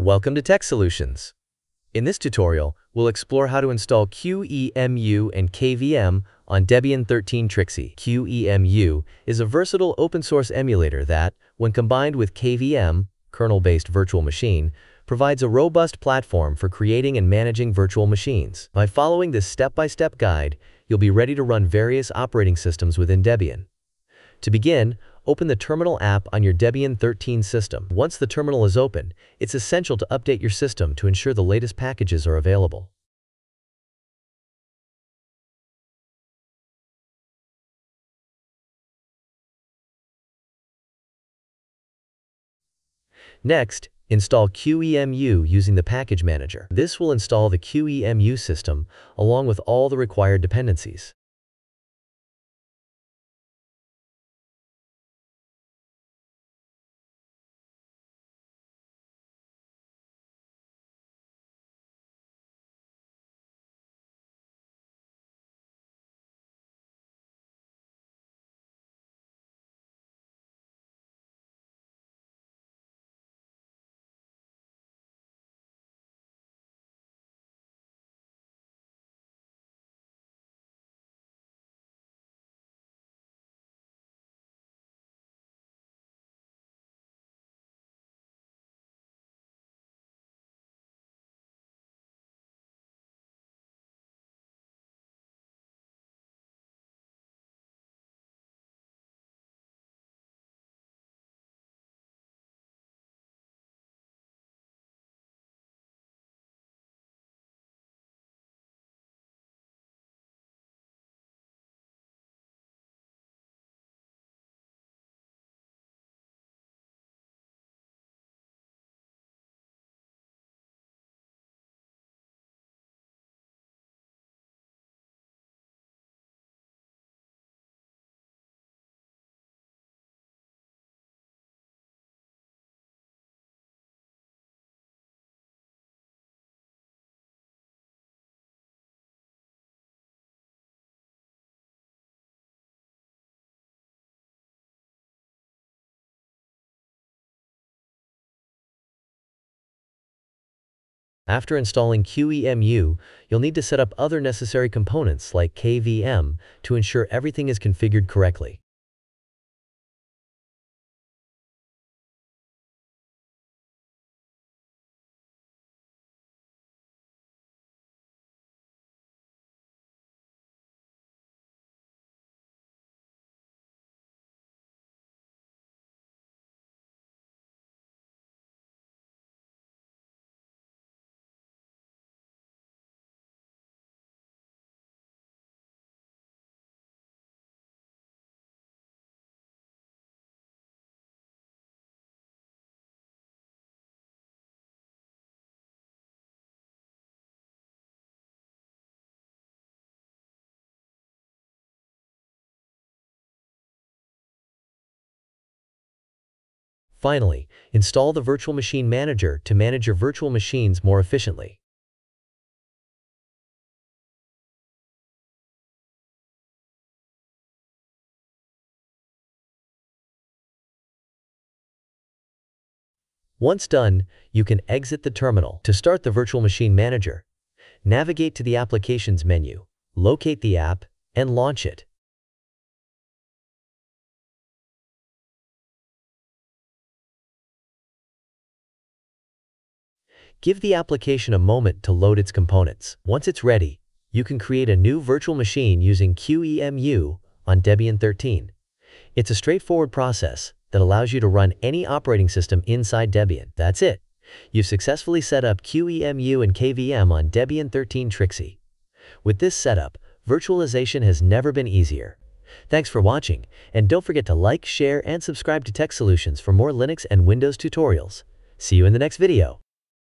Welcome to Tech Solutions. In this tutorial, we'll explore how to install QEMU and KVM on Debian 13 Trixie. QEMU is a versatile open-source emulator that, when combined with KVM, kernel-based virtual machine, provides a robust platform for creating and managing virtual machines. By following this step-by-step -step guide, you'll be ready to run various operating systems within Debian. To begin, open the Terminal app on your Debian 13 system. Once the terminal is open, it's essential to update your system to ensure the latest packages are available. Next, install QEMU using the Package Manager. This will install the QEMU system along with all the required dependencies. After installing QEMU, you'll need to set up other necessary components like KVM to ensure everything is configured correctly. Finally, install the Virtual Machine Manager to manage your virtual machines more efficiently. Once done, you can exit the terminal. To start the Virtual Machine Manager, navigate to the Applications menu, locate the app, and launch it. Give the application a moment to load its components. Once it's ready, you can create a new virtual machine using QEMU on Debian 13. It's a straightforward process that allows you to run any operating system inside Debian. That's it. You've successfully set up QEMU and KVM on Debian 13 Trixie. With this setup, virtualization has never been easier. Thanks for watching, and don't forget to like, share, and subscribe to Tech Solutions for more Linux and Windows tutorials. See you in the next video.